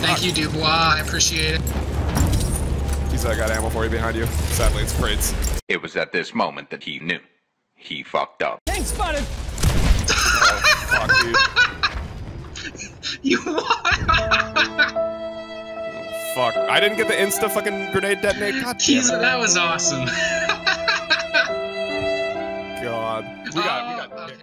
Thank you, Dubois. I appreciate it. He's I got ammo for you behind you. Sadly, it's crates. It was at this moment that he knew. He fucked up. Thanks, spotted! oh, fuck, you oh, Fuck. I didn't get the insta fucking grenade detonate. God Jesus, that was awesome. God. We got, oh, we got. Uh, okay.